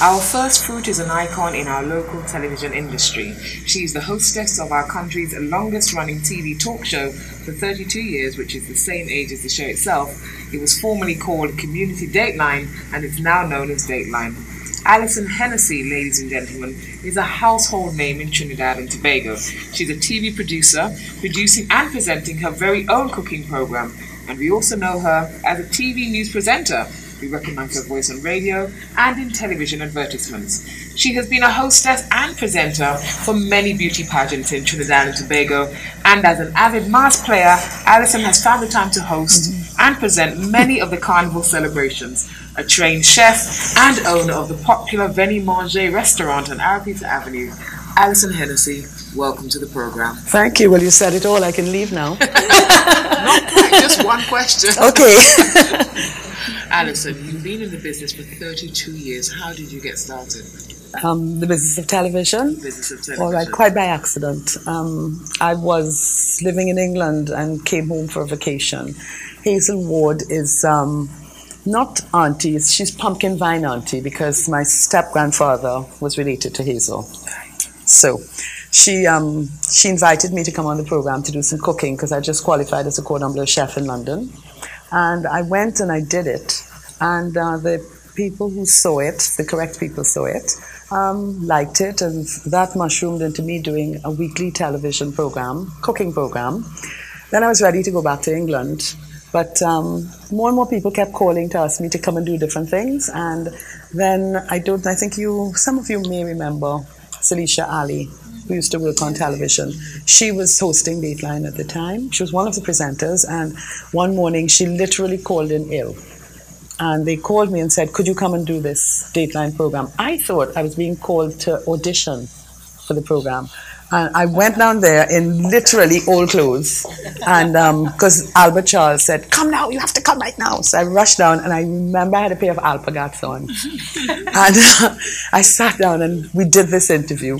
Our first fruit is an icon in our local television industry. She is the hostess of our country's longest running TV talk show for 32 years, which is the same age as the show itself. It was formerly called Community Dateline and is now known as Dateline. Allyson Hennessy, ladies and gentlemen, is a household name in Trinidad and Tobago. She's a TV producer, producing and presenting her very own cooking program. And we also know her as a TV news presenter we recognize her voice on radio and in television advertisements. She has been a hostess and presenter for many beauty pageants in Trinidad and Tobago, and as an avid mas player, Allyson has found the time to host mm-hmm. and present many of the carnival celebrations. A trained chef and owner of the popular Veni Mangé restaurant on Ariapita Avenue, Allyson Hennessy, welcome to the program. Thank you. Well, you said it all. I can leave now. Not quite, just one question. Okay. Allyson, you've been in the business for 32 years. How did you get started? Um, the business of television. The business of television. All right, quite by accident. Um, I was living in England and came home for a vacation. Hazel Ward is um, not auntie, she's pumpkin vine auntie because my step grandfather was related to Hazel. So she um, she invited me to come on the program to do some cooking because I just qualified as a cordon bleu chef in London. And I went and I did it. And uh, the people who saw it, the correct people saw it, um, liked it. And that mushroomed into me doing a weekly television program, cooking program. Then I was ready to go back to England. But um, more and more people kept calling to ask me to come and do different things. And then I don't, I think you, some of you may remember Salisha Ali who used to work on television. She was hosting Dateline at the time. She was one of the presenters, and one morning she literally called in ill. And they called me and said, Could you come and do this Dateline program? I thought I was being called to audition for the program. And I went down there in literally old clothes. And because um, Albert Charles said, Come now, you have to come right now. So I rushed down and I remember I had a pair of alpargats on. and uh, I sat down and we did this interview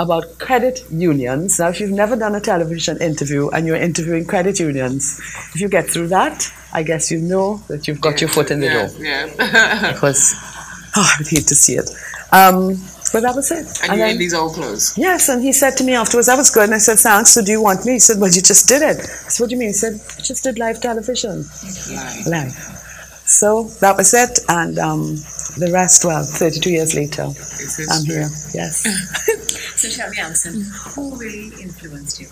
about credit unions. Now, if you've never done a television interview and you're interviewing credit unions, if you get through that, I guess you know that you've got yeah, your foot in the yeah, door. Yeah. because, oh, I would hate to see it. Um, but that was it. And, and you're then, in these old clothes? Yes, and he said to me afterwards, that was good. And I said, thanks, so do you want me? He said, well, you just did it. I said, what do you mean? He said, I just did live television. Live. Live. So that was it. And um, the rest, well, 32 years later, I'm here. Yes. so tell me, Allyson, who really influenced you?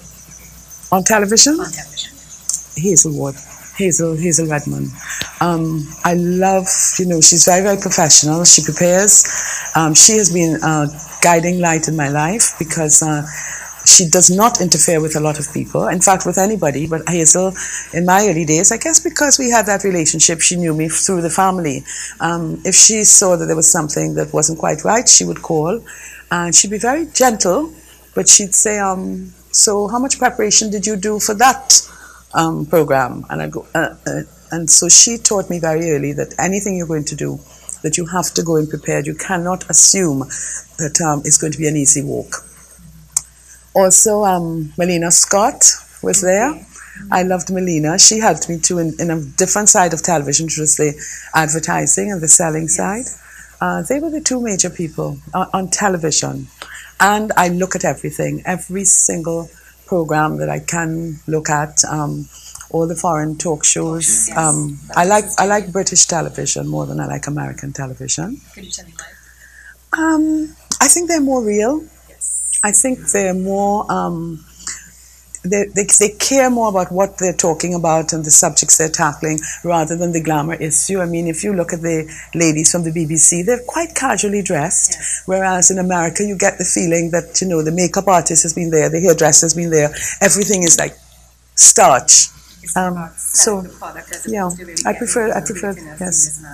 On television? On television. Hazel Ward. Hazel, Hazel Redman. Um, I love, you know, she's very, very professional. She prepares. Um, she has been a guiding light in my life because uh, she does not interfere with a lot of people, in fact, with anybody. But Hazel, in my early days, I guess because we had that relationship, she knew me through the family. Um, if she saw that there was something that wasn't quite right, she would call, and she'd be very gentle, but she'd say, um, "So, how much preparation did you do for that um, program?" And I go, uh, uh, and so she taught me very early that anything you're going to do, that you have to go in prepared. You cannot assume that um, it's going to be an easy walk. Also, um, Melina Scott was there. I loved Melina. She helped me too in, in a different side of television, which was the advertising and the selling yes. side. Uh, they were the two major people on, on, television. And I look at everything, every single program that I can look at, um, all the foreign talk shows. Yes. Um, I like I like British television more than I like American television. Could you tell me why? Um, I think they're more real. I think they're more, um, they, they, they, care more about what they're talking about and the subjects they're tackling rather than the glamour issue. I mean, if you look at the ladies from the BBC, they're quite casually dressed, yes. whereas in America, you get the feeling that, you know, the makeup artist has been there, the hairdresser has been there, everything is like starch. Um, so, yeah, I prefer, I prefer, yes.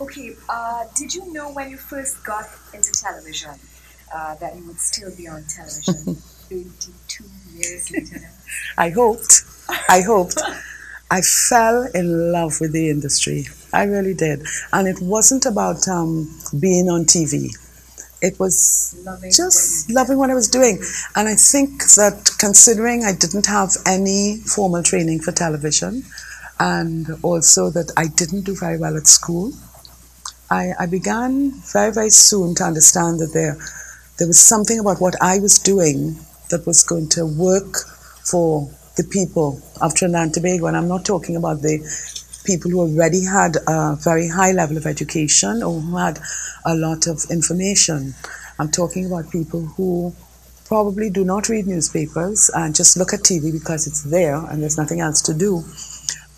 Okay, uh, did you know when you first got into television uh, that you would still be on television 32 years later I hoped. I hoped. I fell in love with the industry. I really did. And it wasn't about um, being on TV. It was loving just what loving what I was doing. And I think that considering I didn't have any formal training for television, and also that I didn't do very well at school, I, I began very, very soon to understand that there, there was something about what I was doing that was going to work for the people of Trinidad and Tobago. And I'm not talking about the people who already had a very high level of education or who had a lot of information. I'm talking about people who probably do not read newspapers and just look at TV because it's there and there's nothing else to do.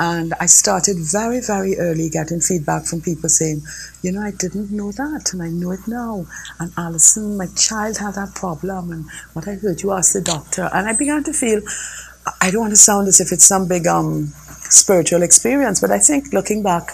And I started very, very early getting feedback from people saying, you know, I didn't know that and I know it now. And Allyson, my child had that problem and what I heard you ask the doctor. And I began to feel, I don't want to sound as if it's some big um, spiritual experience, but I think looking back,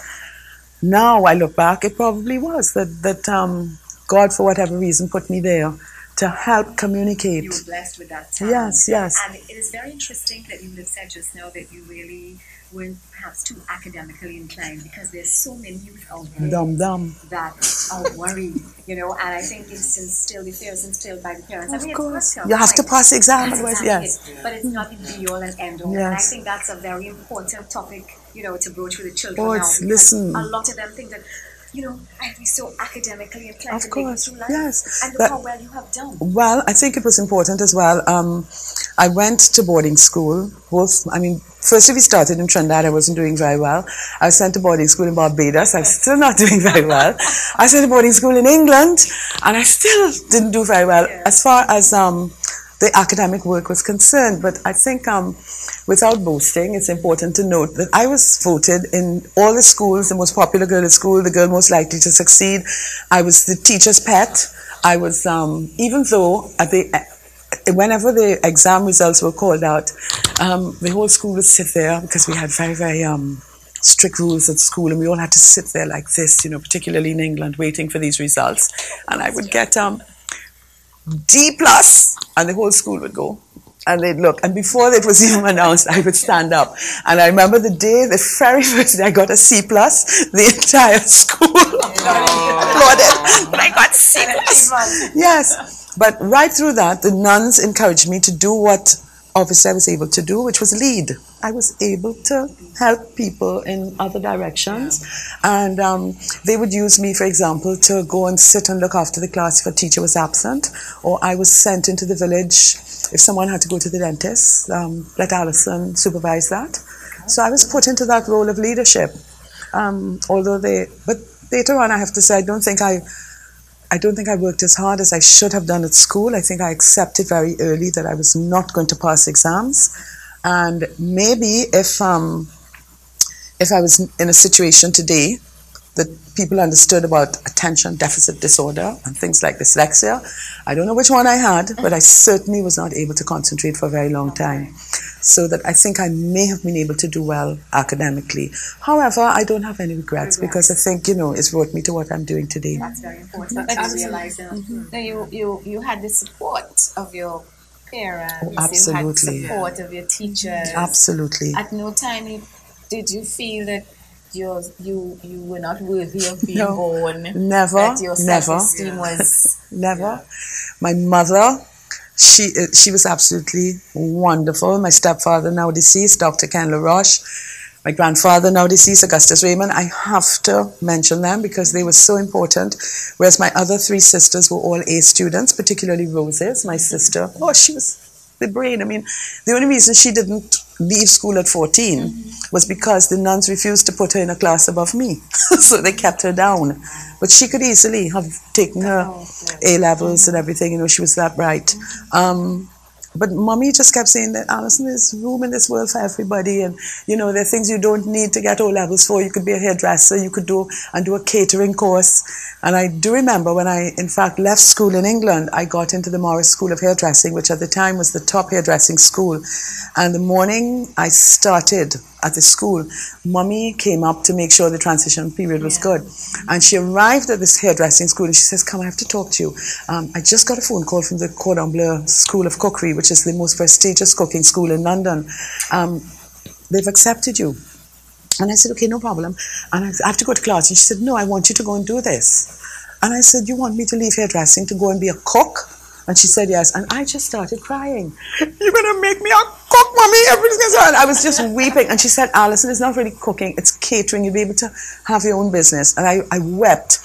now I look back, it probably was that, that um, God, for whatever reason, put me there to help communicate. You were blessed with that talent. Yes, yes. And it is very interesting that you have said just now that you really weren't perhaps too academically inclined because there's so many youth out there Dumb, dumb. that are worried, you know, and I think it's instilled, the fear is instilled by the parents. I Of mean, course. You have to pass the exam, otherwise, yes. it. But it's not the be all and end all. And I think that's a very important topic, you know, to broach with the children Oh, now. listen. A lot of them think that, you know, I'd be so academically inclined Of to course, make it through life. yes. And look But- how well you have done. Well, I think it was important as well. Um, I went to boarding school. Both, I mean, first we started in Trinidad, I wasn't doing very well. I was sent to boarding school in Barbados. I'm still not doing very well. I was sent to boarding school in England, and I still didn't do very well Yeah. as far as um, the academic work was concerned. But I think, um, without boasting, it's important to note that I was voted in all the schools the most popular girl at school, the girl most likely to succeed. I was the teacher's pet. I was, um, even though at the whenever the exam results were called out, um, the whole school would sit there because we had very, very um, strict rules at school, and we all had to sit there like this, you know, particularly in England, waiting for these results. And I would get um, D plus, and the whole school would go. And they'd look, and before it was even announced, I would stand up. And I remember the day, the very first day I got a C plus, the entire school applauded, but I got C plus. Yes, but right through that, the nuns encouraged me to do what obviously I was able to do, which was lead. I was able to help people in other directions, and um, they would use me, for example, to go and sit and look after the class if a teacher was absent, or I was sent into the village if someone had to go to the dentist. Um, let Allyson supervise that. So I was put into that role of leadership. Um, although they, but later on, I have to say, I don't think I I don't think I worked as hard as I should have done at school. I think I accepted very early that I was not going to pass exams, and maybe if um, if I was in a situation today that people understood about attention deficit disorder and things like dyslexia, I don't know which one I had, but I certainly was not able to concentrate for a very long time. So that I think I may have been able to do well academically. However, I don't have any regrets because I think, you know, it's brought me to what I'm doing today. That's very important But to absolutely. realize that. Mm-hmm. No, you, you, you had the support of your parents. Oh, You had the support of your teachers. Absolutely. At no time you- did you feel that you you you were not worthy of being No. born. Never, That your never. self-esteem was. Never. My mother, she uh, she was absolutely wonderful. My stepfather, now deceased, Dr. Ken LaRoche. My grandfather, now deceased, Augustus Raymond. I have to mention them because they were so important. Whereas my other three sisters were all A students, particularly Roses, my sister. Oh, she was the brain. I mean, the only reason she didn't leave school at 14 was because the nuns refused to put her in a class above me. so they kept her down. But she could easily have taken her A levels and everything, you know, she was that bright. Um, but mommy just kept saying that Allyson, there's room in this world for everybody, and you know there are things you don't need to get O levels for. You could be a hairdresser, you could do and do a catering course. And I do remember when I, in fact, left school in England, I got into the Morris School of Hairdressing, which at the time was the top hairdressing school. And the morning I started at the school, mommy came up to make sure the transition period was good. And she arrived at this hairdressing school and she says, Come, I have to talk to you. Um, I just got a phone call from the Cordon Bleu School of Cookery, which is the most prestigious cooking school in London. Um, they've accepted you. And I said, okay, no problem. And I, have to go to class. And she said, no, I want you to go and do this. And I said, you want me to leave hairdressing to go and be a cook? And she said, yes. And I just started crying. You're going to make me a cook, mommy? Everything's on. I was just weeping. And she said, Allyson, it's not really cooking, it's catering. You'll be able to have your own business. And I, I wept.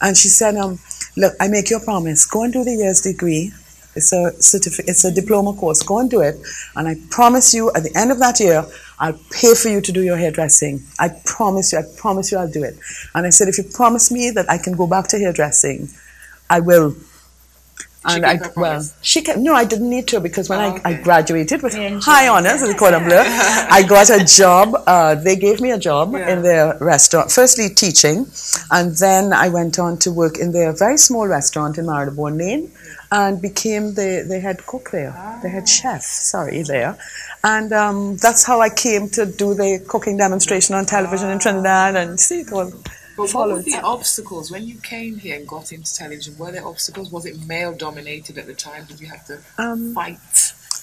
And she said, um, look, I make you a promise. Go and do the year's degree. It's a certificate, it's a diploma course. Go and do it. And I promise you at the end of that year, I'll pay for you to do your hairdressing. I promise you, I promise you I'll do it. And I said, if you promise me that I can go back to hairdressing, I will. She And I, well, she kept, no, I didn't need to because when Oh, I, I graduated with high honors in the Cordon Bleu, I got a job. Uh, they gave me a job Yeah. in their restaurant, firstly teaching, and then I went on to work in their very small restaurant in Marylebone Lane and became the, the head cook there, the head chef, sorry, there. And um, that's how I came to do the cooking demonstration on television in Trinidad and see it all. But what were the obstacles when you came here and got into television? Were there obstacles? Was it male dominated at the time? Did you have to Um, fight?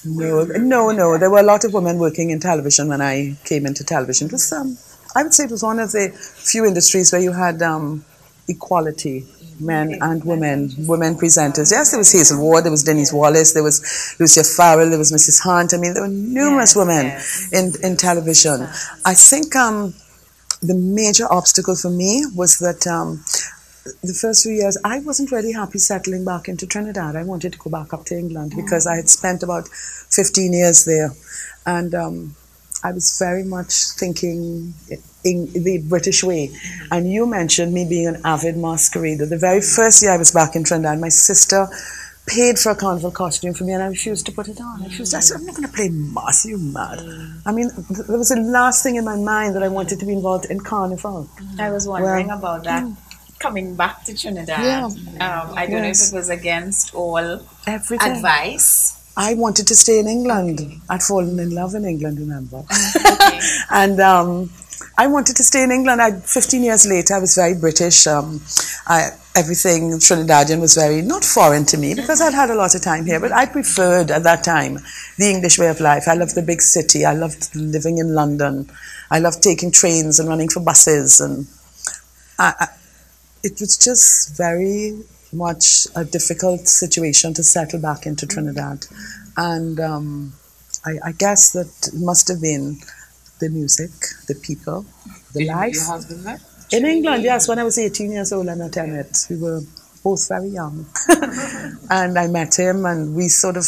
No, no, no. There were a lot of women working in television when I came into television. It was, um, I would say, it was one of the few industries where you had um, equality, men and women, women presenters. Yes, there was Hazel Ward, there was Denise Wallace, there was Lucia Farrell, there was Mrs. Hunt. I mean, there were numerous Yes, women yes. in in television. I think um, the major obstacle for me was that. Um, the first few years, I wasn't really happy settling back into Trinidad. I wanted to go back up to England because I had spent about 15 years there. And um, I was very much thinking in the British way. And you mentioned me being an avid masquerader. The very first year I was back in Trinidad, my sister paid for a carnival costume for me and I refused to put it on. I refused. I said, I'm not going to play mas, you mad. I mean, th- that was the last thing in my mind that I wanted to be involved in carnival. I was wondering Well, about that. Coming back to Trinidad, Yeah. um, I don't Yes. know if it was against all Everything. advice. I wanted to stay in England. I'd fallen in love in England, remember? Okay. and um, I wanted to stay in England. I, 15 years later, I was very British. Um, I, everything Trinidadian was very, not foreign to me because I'd had a lot of time here, but I preferred at that time the English way of life. I loved the big city. I loved living in London. I loved taking trains and running for buses. And I, I, it was just very much a difficult situation to settle back into Trinidad. And um, I, I guess that it must have been the music, the people, the Did life. your husband there? In England, yes, when I was 18 years old, I met Emmett. We were both very young. and I met him, and we sort of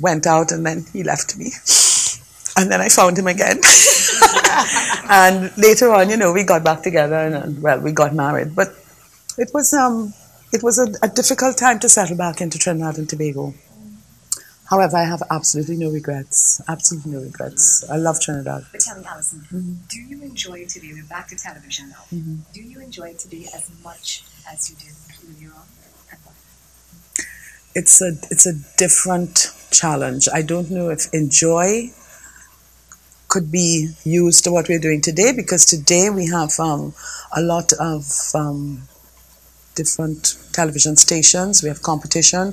went out, and then he left me. And then I found him again. and later on, you know, we got back together, and, and well, we got married. But it was um, it was a, a difficult time to settle back into Trinidad and Tobago. However, I have absolutely no regrets. Absolutely no regrets. I love Trinidad. But tell me, Allyson, Mm-hmm. do you enjoy today? We're back to television now. Do you enjoy today as much as you did earlier on? It's a it's a different challenge. I don't know if enjoy could be used to what we're doing today because today we have um, a lot of um, different television stations. We have competition,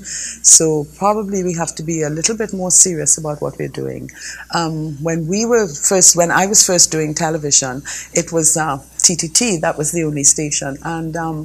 so probably we have to be a little bit more serious about what we're doing. Um, when we were first, when I was first doing television, it was uh, TTT. That was the only station, and um,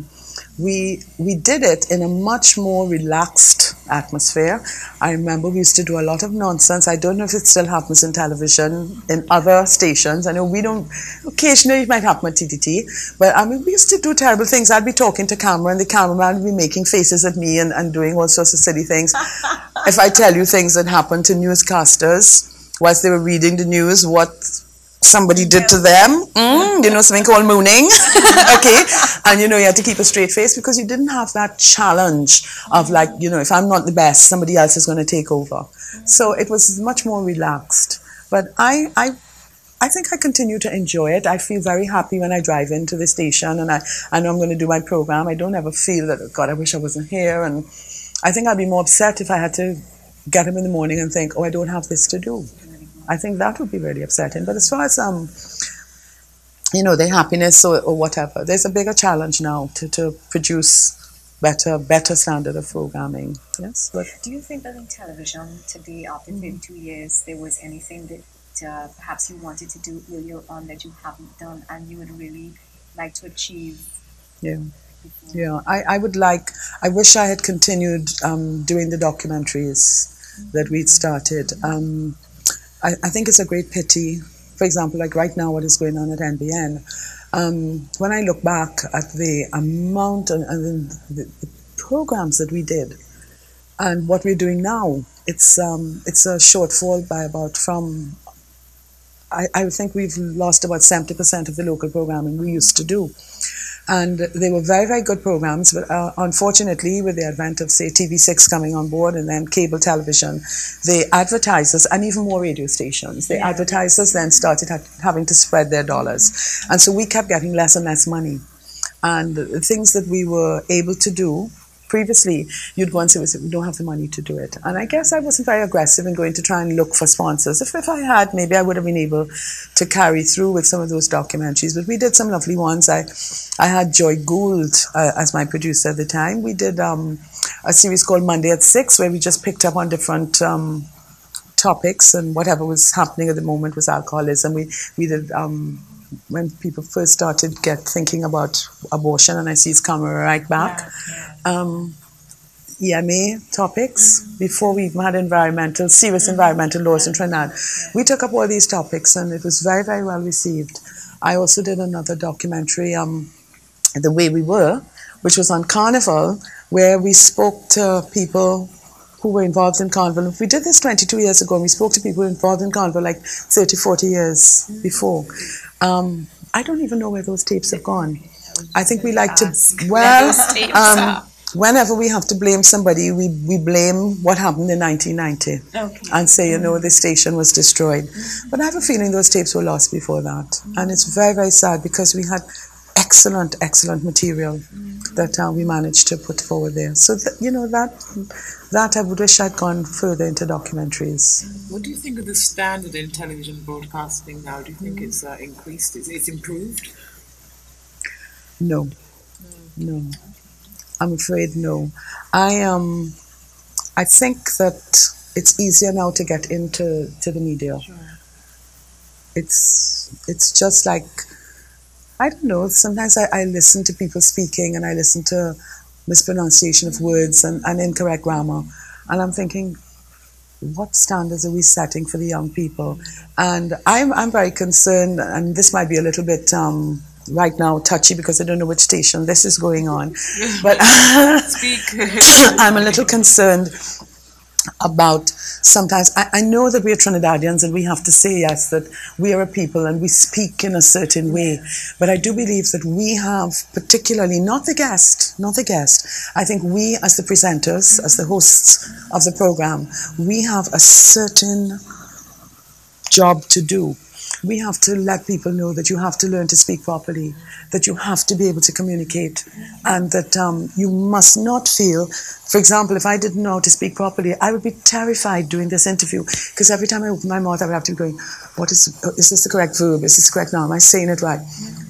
we we did it in a much more relaxed atmosphere. I remember we used to do a lot of nonsense. I don't know if it still happens in television in other stations. I know we don't. Occasionally, it might happen at TTT, but I mean, we used to do terrible things. I'd be talking to camera, and the cameraman would be making faces at me and, and doing all sorts of silly things. if I tell you things that happened to newscasters whilst they were reading the news, what somebody did to them. Mm, you know, something called mooning. okay. And you know, you had to keep a straight face because you didn't have that challenge of like, you know, if I'm not the best, somebody else is going to take over. So it was much more relaxed. But I, I, I think I continue to enjoy it. I feel very happy when I drive into the station and I, I know I'm going to do my program. I don't ever feel that, God, I wish I wasn't here. And I think I'd be more upset if I had to get up in the morning and think, oh, I don't have this to do. I think that would be really upsetting. But as far as um, you know, their happiness or, or whatever, there's a bigger challenge now to, to produce better better standard of programming. Yes, but Do you think that in television today, after Mm-hmm. 32 years, there was anything that uh, perhaps you wanted to do earlier on that you haven't done and you would really like to achieve? yeah. before? Yeah, I, I would like, I wish I had continued um, doing the documentaries that we'd started. Um, I, I think it's a great pity. For example, like right now, what is going on at NBN, um, when I look back at the amount and, and the, the, programs that we did and what we're doing now, it's um, it's a shortfall by about from. I, I think we've lost about seventy percent of the local programming we used to do and they were very, very good programs. But uh, unfortunately, with the advent of, say, TV6 coming on board and then cable television, the advertisers and even more radio stations, the yeah. advertisers then started ha- having to spread their dollars. And so we kept getting less and less money. And the things that we were able to do previously you'd go and say, we don't have the money to do it. And I guess I wasn't very aggressive in going to try and look for sponsors. If, if I had, maybe I would have been able to carry through with some of those documentaries. But we did some lovely ones. I, I had Joy Gould uh, as my producer at the time. We did um, a series called Monday at Six, where we just picked up on different um, topics and whatever was happening at the moment was alcoholism. We we did um, when people first started get thinking about abortion, and I see it's coming right back. Yeah, yeah. Um, EMA topics mm-hmm. before we even had environmental, serious mm-hmm. environmental laws in Trinidad. We took up all these topics and it was very, very well received. I also did another documentary, um, The Way We Were, which was on Carnival, where we spoke to people who were involved in Carnival. We did this 22 years ago and we spoke to people involved in Carnival like 30, 40 years mm-hmm. before. Um, I don't even know where those tapes have gone. I think we like to, well, um, whenever we have to blame somebody, we, we blame what happened in 1990 okay. and say, you know, the station was destroyed. But I have a feeling those tapes were lost before that. And it's very, very sad because we had excellent, excellent material that uh, we managed to put forward there. So, th- you know, that that I would wish I'd gone further into documentaries. What do you think of the standard in television broadcasting now? Do you think mm. it's uh, increased? Is it's improved? No, no. I'm afraid no. I um, I think that it's easier now to get into to the media. Sure. It's it's just like I don't know. Sometimes I, I listen to people speaking and I listen to mispronunciation of words and, and incorrect grammar. And I'm thinking, what standards are we setting for the young people? And I'm, I'm very concerned, and this might be a little bit um, right now touchy because I don't know which station this is going on. But I'm a little concerned about sometimes I, I, know that we are Trinidadians and we have to say yes that we are a people and we speak in a certain way. But I do believe that we have particularly not the guest not the guest. I think we as the presenters as the hosts of the program we have a certain job to do we have to let people know that you have to learn to speak properly, that you have to be able to communicate, and that um, you must not feel. For example, if I didn't know how to speak properly, I would be terrified doing this interview because every time I open my mouth, I would have to be going, "What is? Is this the correct verb? Is this correct noun? Am I saying it right?"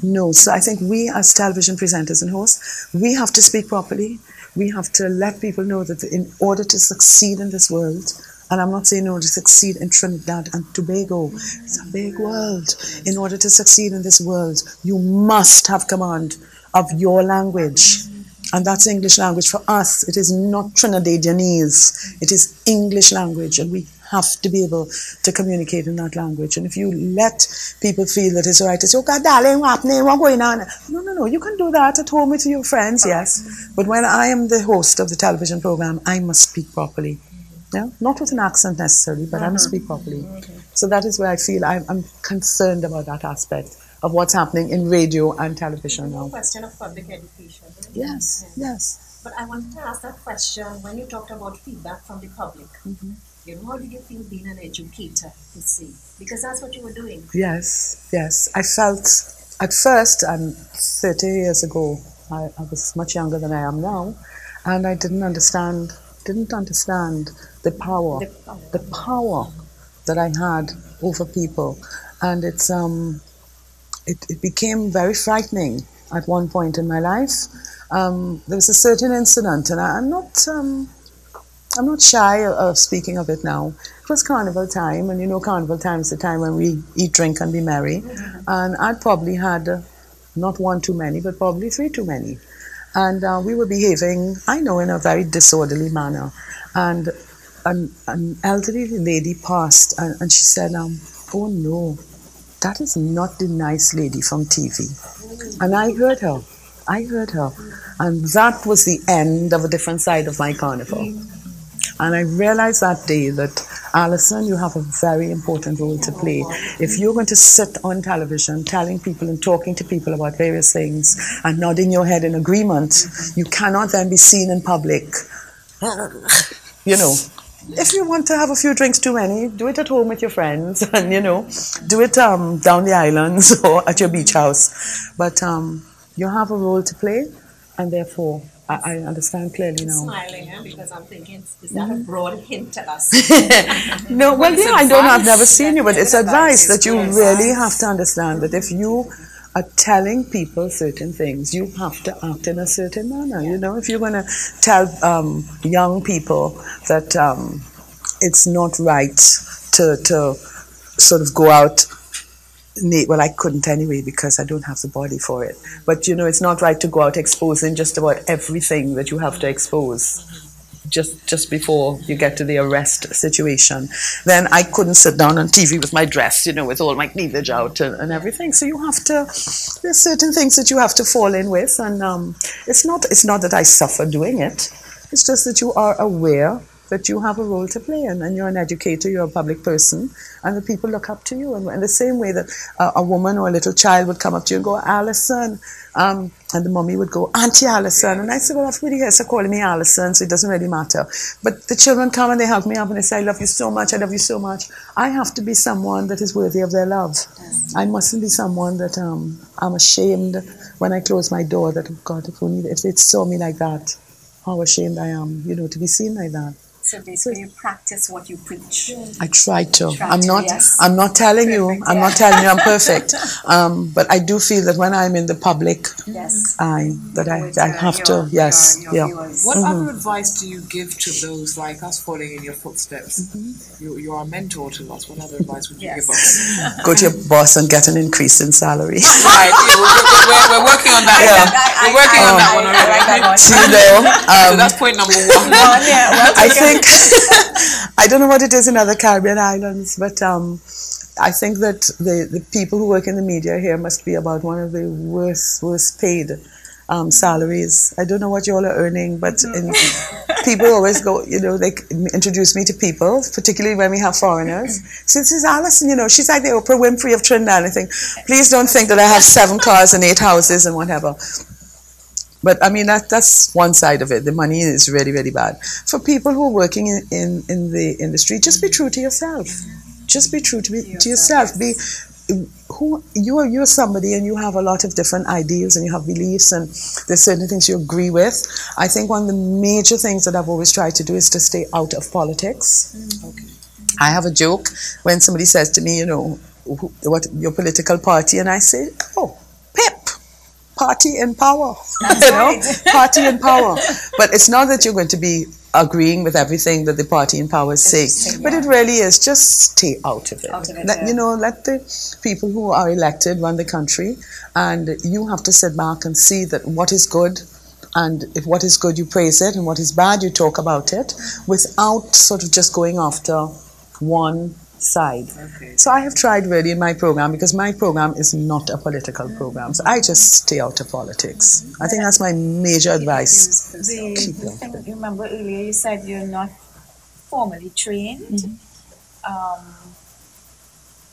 No. So I think we, as television presenters and hosts, we have to speak properly. We have to let people know that in order to succeed in this world, and I'm not saying in order to succeed in Trinidad and Tobago, it's a big world. In order to succeed in this world, you must have command of your language. And that's English language. For us, it is not Trinidadianese, it is English language. And we have to be able to communicate in that language. And if you let people feel that it's all right to say, oh God, darling, what happening? What going on? No, no, no. You can do that at home with your friends, yes. But when I am the host of the television program, I must speak properly. Yeah? Not with an accent necessarily, but uh-huh. I speak properly. Okay. So that is where I feel I'm, I'm, concerned about that aspect of what's happening in radio and television now. question of public education. Yes, yes, yes. But I wanted to ask that question when you talked about feedback from the public. Mm-hmm. You know, how did you feel being an educator to see? Because that's what you were doing. Yes, yes. I felt at first, and 30 years ago, I, I was much younger than I am now, and I didn't understand didn't understand the power, the power that I had over people, and it's um, it, it became very frightening at one point in my life. Um, there was a certain incident, and I, am not um, I'm not shy of speaking of it now. It was carnival time, and you know, carnival time is the time when we eat, drink, and be merry. Mm-hmm. And I'd probably had uh, not one too many, but probably three too many. And uh, we were behaving, I know, in a very disorderly manner. And an, an elderly lady passed and, and she said, um, Oh no, that is not the nice lady from TV. And I heard her. I heard her. And that was the end of a different side of my carnival. And I realized that day that, Allyson, you have a very important role to play. If you're going to sit on television telling people and talking to people about various things and nodding your head in agreement, you cannot then be seen in public. You know, if you want to have a few drinks too many, do it at home with your friends, and you know, do it um, down the islands or at your beach house. But um, you have a role to play, and therefore, I, I understand clearly now. Smiling, huh? because I'm thinking, is that a broad hint at us? No, well, yeah, I don't. I've never seen you, but it's advice that you really have to understand that if you are telling people certain things, you have to act in a certain manner. You know, if you're going to tell um, young people that um, it's not right to to sort of go out. Na- Well, I couldn't anyway because I don't have the body for it. But you know, it's not right to go out exposing just about everything that you have to expose just just before you get to the arrest situation, then I couldn't sit down on TV with my dress, you know, with all my cleavage out and, and everything. So you have to. There's certain things that you have to fall in with, and um, it's not it's not that I suffer doing it. It's just that you are aware that you have a role to play and, and you're an educator, you're a public person, and the people look up to you. And in the same way that a, woman or a little child would come up to you and go, Allyson, um, and the mummy would go, Auntie Allyson. And I said, Well, everybody here is calling me Allyson, so it doesn't really matter. But the children come and they hug me up and they say, I love you so much, I love you so much. I have to be someone that is worthy of their love. I mustn't be someone that um, I'm ashamed when I close my door that, oh God, if only if they saw me like that, how ashamed I am, you know, to be seen like that. So basically, you practice what you preach. I try to. Try I'm to, not. yes. I'm not telling you. I'm yeah. not telling you I'm perfect. Um, but I do feel that when I'm in the public Yes. eye, that I, With, I uh, have your- to. Yes. your- yeah. viewers. What Mm-hmm. other advice do you give to those like us following in your footsteps? Mm-hmm. You, you are a mentor to us. What other advice would you Yes. give us? Go to your boss and get an increase in salary. right, yeah, we're, we're, we're working on that. Yeah. one. We're working on that one I like that already. one. So, you know, So um, that's point number one. I think I don't know what it is in other Caribbean islands, but um, I think that the, the people who work in the media here must be about one of the worst worst paid um, salaries. I don't know what you all are earning, but in, people always go, you know, they introduce me to people, particularly when we have foreigners. So this is Allyson, you know, she's like the Oprah Winfrey of Trinidad. I think, please don't think that I have seven cars and eight houses and whatever. But I mean, that, that's one side of it. The money is really, really bad. For people who are working in, in, in the industry, just be true to yourself. Just be true to, be, to yourself. Be who you are. You're somebody, and you have a lot of different ideals, and you have beliefs, and there's certain things you agree with. I think one of the major things that I've always tried to do is to stay out of politics. Okay. I have a joke when somebody says to me, you know, what your political party, and I say, oh, PIP party in power. you know, party in power. But it's not that you're going to be agreeing with everything that the party in power is saying. But it really is just stay out of it. Out of it, let, yeah. You know, let the people who are elected run the country, and you have to sit back and see that what is good. And if what is good, you praise it, and what is bad, you talk about it, without sort of just going after one side. Okay. So I have tried really in my program because my program is not a political program. So I just stay out of politics. I think that's my major advice. The, Keep the thing, you remember earlier you said you're not formally trained. Mm-hmm. Um,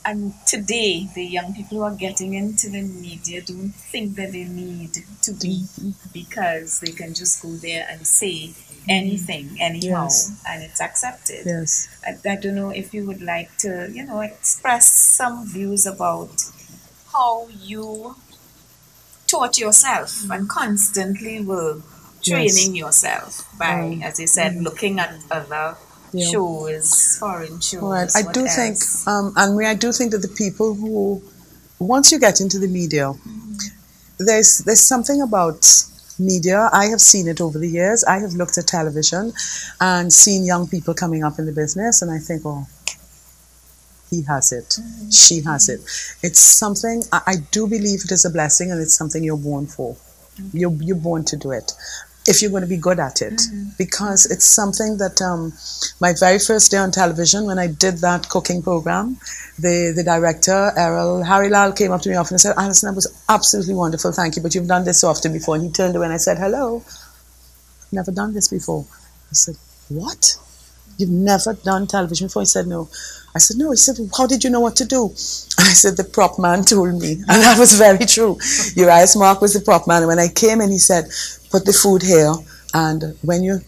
and today, the young people who are getting into the media don't think that they need to be Mm-hmm. because they can just go there and say anything, anyhow, Yes. and it's accepted. Yes. I, I don't know if you would like to, you know, express some views about how you taught yourself and constantly were training yourself by, Um, as you said, looking at other Yeah. shows, foreign shows. Right. I do think, else? um, and I do think that the people who, once you get into the media, there's there's something about media. I have seen it over the years. I have looked at television and seen young people coming up in the business, and I think, oh, he has it, she has it. It's something I, I do believe it is a blessing, and it's something you're born for. You're you're born to do it. If you're going to be good at it. Because it's something that um, my very first day on television when I did that cooking program the, the director Errol Harry Lal came up to me often and said Allyson that was absolutely wonderful thank you but you've done this so often before. And he turned away and I said hello never done this before. He said what you've never done television before. He said no. I said no. He said how did you know what to do? And I said the prop man told me. And that was very true. Urias Mark was the prop man. And when I came in he said put the food here and when you're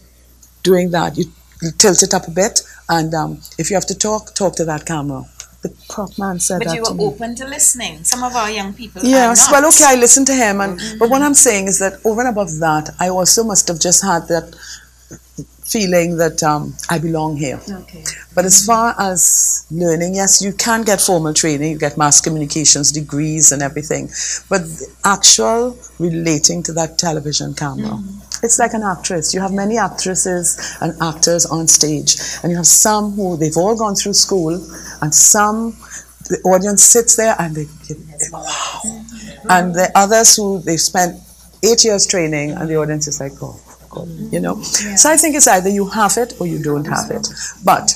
doing that you, you tilt it up a bit and um, if you have to talk talk to that camera. The prop man said But that you to were me. open to listening. Some of our young people Yes, well, okay, I listened to him, and but what I'm saying is that over and above that, I also must have just had that feeling that um, I belong here. Okay. But as far as learning, yes, you can get formal training, you get mass communications degrees and everything, but the actual relating to that television camera. It's like an actress. You have many actresses and actors on stage, and you have some who they've all gone through school, and some the audience sits there and they get wow. And the others who they've spent eight years training, and the audience is like, oh, God, mm. you know. So I think it's either you have it or you don't have it. But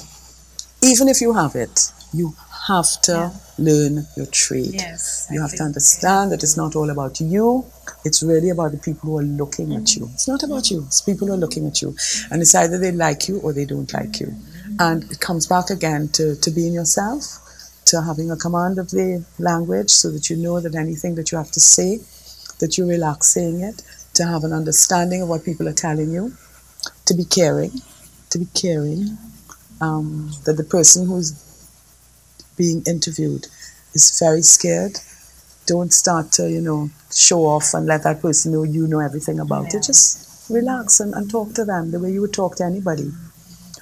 even if you have it, you have to learn your trade. Yes. You I have to understand that it's not all about you. It's really about the people who are looking at Mm-hmm. you. Mm. It's not about you. It's people who are looking at you. Mm. And it's either they like you or they don't like you. And it comes back again to, to being yourself, to having a command of the language so that you know that anything that you have to say, that you relax saying it, to have an understanding of what people are telling you, to be caring, to be caring, um, that the person who's being interviewed is very scared. Don't start to, you know, show off and let that person know you know everything about Yeah. it. Just relax and, and talk to them the way you would talk to anybody.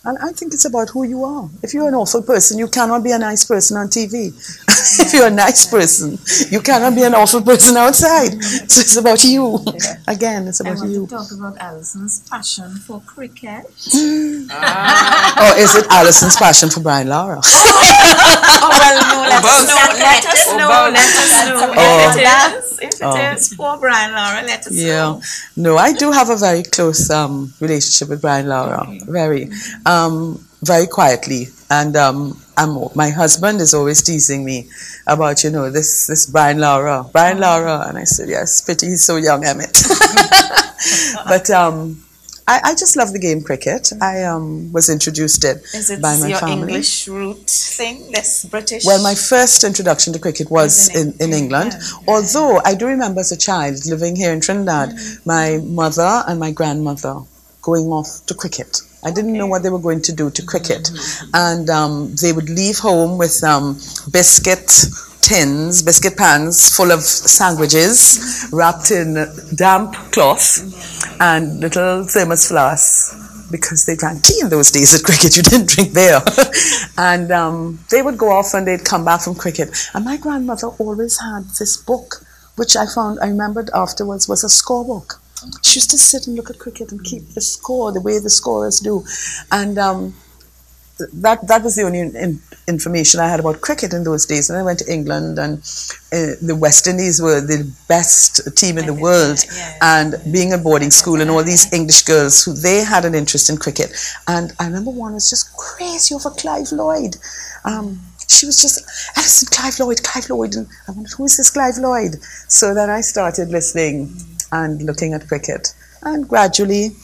And I think it's about who you are. If you're an awful person, you cannot be a nice person on TV. if you're a nice person, you cannot be an awful person outside. So it's about you. Again, it's about I about want you. to talk about Allyson's passion for cricket. Ah. Or is it Allyson's passion for Brian Lara? Oh well, no, let us know. Let us know. Let us know. Oh. If it is, if it Oh. is for Brian Lara, let us Yeah, know. no, I do have a very close um, relationship with Brian Lara. Very, um, very quietly, and um, I'm, my husband is always teasing me about you know this this Brian Lara, Brian Lara, and I said yes, pity he's so young, Emmett. but um, I, I just love the game cricket. I um, was introduced it Is it by my your family. English root thing? This British? Well, my first introduction to cricket was in in, in England. Although I do remember as a child living here in Trinidad, Mm. my mother and my grandmother going off to cricket. I didn't know what they were going to do to cricket. Mm-hmm. And um, they would leave home with um, biscuit tins, biscuit pans full of sandwiches wrapped in damp cloth and little thermos flasks because they drank tea in those days at cricket. You didn't drink beer. and um, they would go off and they'd come back from cricket. And my grandmother always had this book, which I found, I remembered afterwards, was a scorebook. She used to sit and look at cricket and keep the score the way the scorers do. And um, that that was the only in, information I had about cricket in those days. And I went to England, and uh, the West Indies were the best team in the world. yeah. And being at boarding school, and all these English girls who they had an interest in cricket. And I remember one was just crazy over Clive Lloyd. Um, she was just Alison Clive Lloyd, Clive Lloyd, and I wondered who is this Clive Lloyd. So then I started listening and looking at cricket, and gradually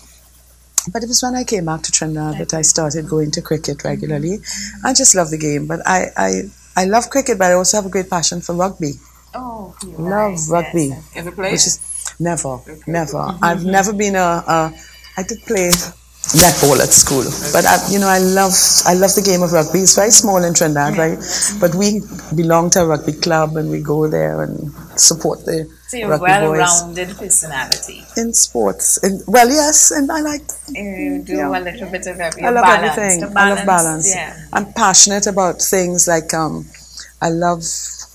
but it was when I came back to Trinidad that I started going to cricket regularly. I just love the game, but I, I, I love cricket, but I also have a great passion for rugby. Oh, Love nice, rugby, yes. Ever played? which is never, never. I've never been a, a. I did play netball at school, but I, you know, I love, I love the game of rugby. It's very small in Trinidad, right? But we belong to a rugby club, and we go there and support the So you're rugby a boys well-rounded personality. in sports. In, well, yes, and I like You do Yeah. a little bit of everything. I love balance, everything. the I love balance. Yeah. I'm passionate about things like um, I love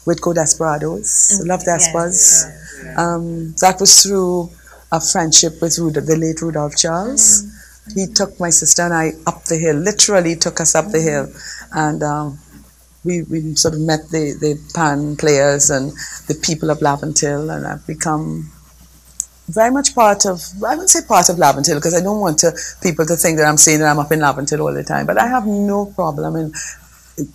WITCO Desperadoes. I love Despas. Um, that was through a friendship with Rud- the late Rudolph Charles. He took my sister and I up the hill, literally took us up the mm-hmm. hill. And um, we, we sort of met the, the pan players and the people of Laventille, and I've become very much part of, I wouldn't say part of Laventille because I don't want to, people to think that I'm saying that I'm up in Laventille all the time, but I have no problem in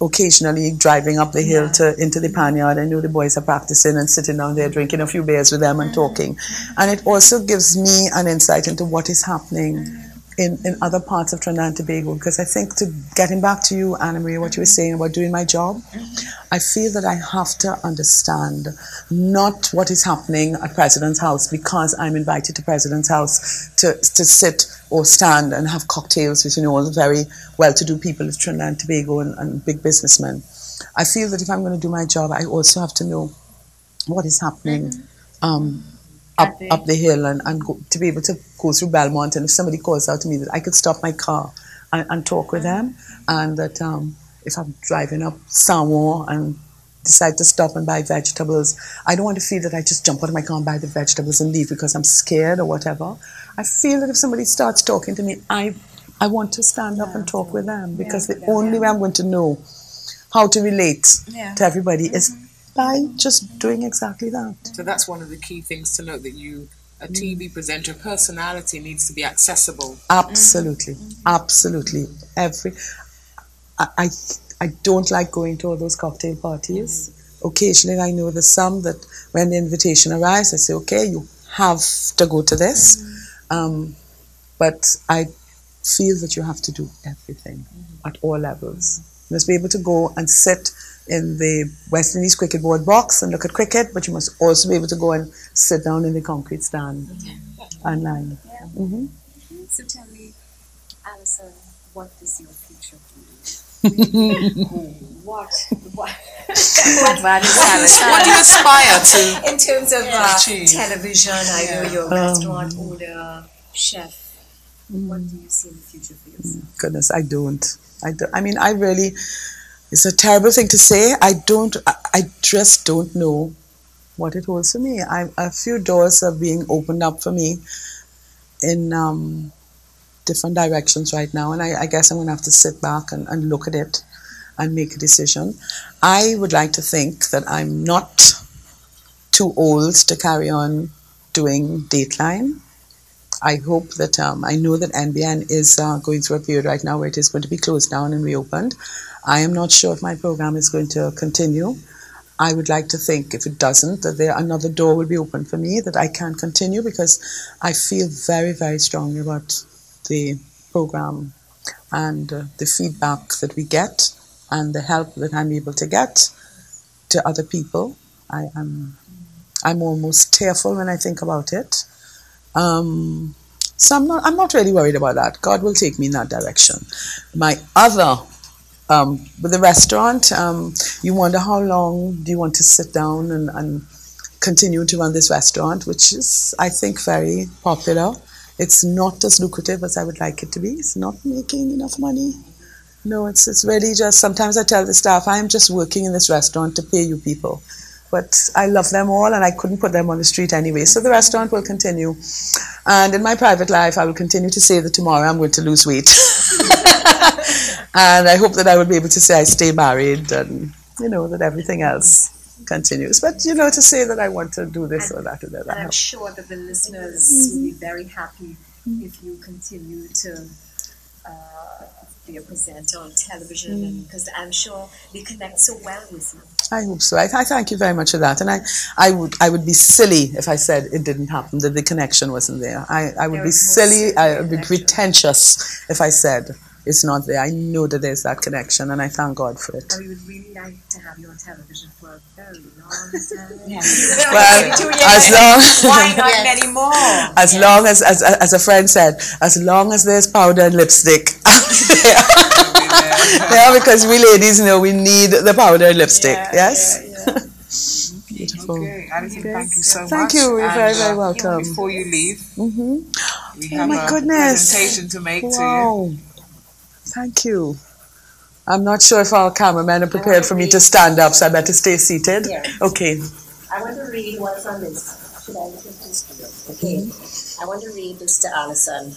occasionally driving up the hill Yeah. to into the panyard. I know the boys are practicing and sitting down there drinking a few beers with them and mm-hmm. talking. And it also gives me an insight into what is happening mm-hmm. In, in other parts of Trinidad and Tobago. Because I think to getting back to you, Anna Maria, what you were saying about doing my job, I feel that I have to understand not what is happening at President's House because I'm invited to President's House to, to sit or stand and have cocktails with you know all the very well-to-do people of Trinidad and Tobago and, and big businessmen. I feel that if I'm going to do my job, I also have to know what is happening um, up, the- up the hill and, and go, to be able to go through Belmont. And if somebody calls out to me, that I could stop my car and, and talk with them. And that um, if I'm driving up Samoa and decide to stop and buy vegetables, I don't want to feel that I just jump out of my car and buy the vegetables and leave because I'm scared or whatever. I feel that if somebody starts talking to me, I, I want to stand up and talk with them because the only way I'm going to know how to relate Yeah. to everybody is by just doing exactly that. So that's one of the key things to note that you, a Mm. TV presenter, personality needs to be accessible. Absolutely, absolutely. Every, I, I, I don't like going to all those cocktail parties. Occasionally, I know there's some that when the invitation arrives, I say, okay, you have to go to this. Um, but I feel that you have to do everything at all levels. You must be able to go and sit in the West Indies cricket board box and look at cricket, but you must also be able to go and sit down in the concrete stand and line. hmm So tell me, Allyson, what is your future for you? what? What? what What do you aspire to? in terms of uh, Achieve. television, I know Yeah. you're a Um, owner, chef. What do you see in the future for yourself? goodness, I don't. I don't. I mean, I really. It's a terrible thing to say. I don't. I, I just don't know what it holds for me. I, a few doors are being opened up for me in um, different directions right now, and I, I guess I'm going to have to sit back and, and look at it and make a decision. I would like to think that I'm not too old to carry on doing Dateline. I hope that um, I know that NBN is uh, going through a period right now where it is going to be closed down and reopened. I am not sure if my program is going to continue. I would like to think if it doesn't, that there another door will be open for me that I can continue because I feel very, very strongly about the program and uh, the feedback that we get and the help that I'm able to get to other people. I am I'm almost tearful when I think about it. Um, so I'm not I'm not really worried about that. God will take me in that direction. My other um, with the restaurant, um, you wonder how long do you want to sit down and, and continue to run this restaurant, which is I think very popular. It's not as lucrative as I would like it to be. It's not making enough money. No, it's it's really just sometimes I tell the staff I am just working in this restaurant to pay you people. But I love them all and I couldn't put them on the street anyway. So the restaurant will continue. And in my private life I will continue to say that tomorrow I'm going to lose weight. and I hope that I will be able to say I stay married and you know that everything else continues. But you know to say that I want to do this or that or that. And I'm have- sure that the listeners will be very happy if you continue to uh, be a presenter on television, and because I'm sure they connect so well with you. I hope so. I, I thank you very much for that. And I, I would I would be silly if I said it didn't happen, that the connection wasn't there. I, I would There be silly, I would be pretentious if I said it's not there. I know that there's that connection and I thank God for it. And we would really like to have you on television for a very long time. Well, as long Why not Yes. many more? as long as, as as a friend said, as long as there's powder and lipstick. yeah, because we ladies know we need the powder and lipstick. Yeah, yes? yeah, yeah. Beautiful. Okay, Allyson, thank you so much. Thank you. You're very, And, very uh, welcome. Before you leave, hmm we Oh have my a goodness. presentation to make to you. Thank you. I'm not sure if our cameramen are prepared for me to stand up, so I better stay seated. Yes. Okay. I want to read what's on this. Should I listen to this? Okay. Mm-hmm. I want to read this to Allyson.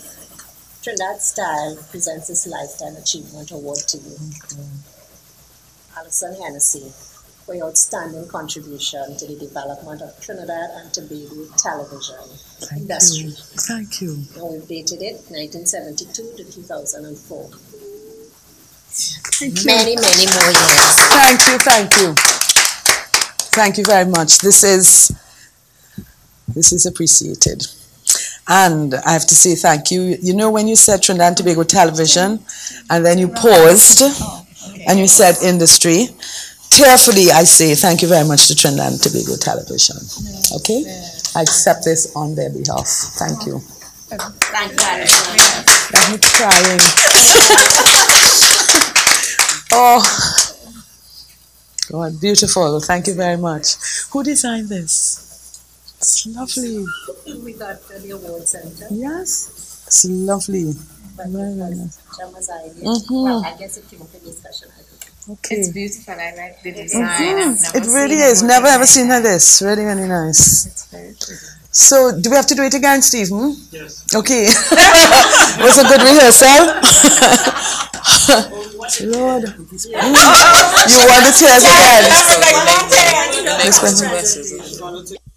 Trinidad Style presents this Lifetime Achievement Award to you. Mm-hmm. Allyson Hennessy. for your outstanding contribution to the development of Trinidad and Tobago television Thank industry. you. Thank you. And we've dated it 1972 to 2004. Thank you. Many, many more years. Thank you, thank you. Thank you very much. This is this is appreciated. And I have to say thank you. You know when you said Trinidad and Tobago television and then you paused oh, and you said industry, tearfully I say thank you very much to Trinidad and Tobago television. Okay? I accept this on their behalf. Thank you. Thank you. I'm crying. oh, God, beautiful. Thank you very much. Who designed this? It's lovely. We got the award center. Yes, it's lovely. But Very, very because Gemma's idea. Mhm. Well, I guess it came up in discussion. I. Okay. It's beautiful. I like the design. Mhm. I've never It really seen is. one Never like ever seen that. like this. Really, really nice. It's very pretty. So, do we have to do it again, Stephen? Yes. Okay. Was a good rehearsal. Lord, you want the tears again? Let's go.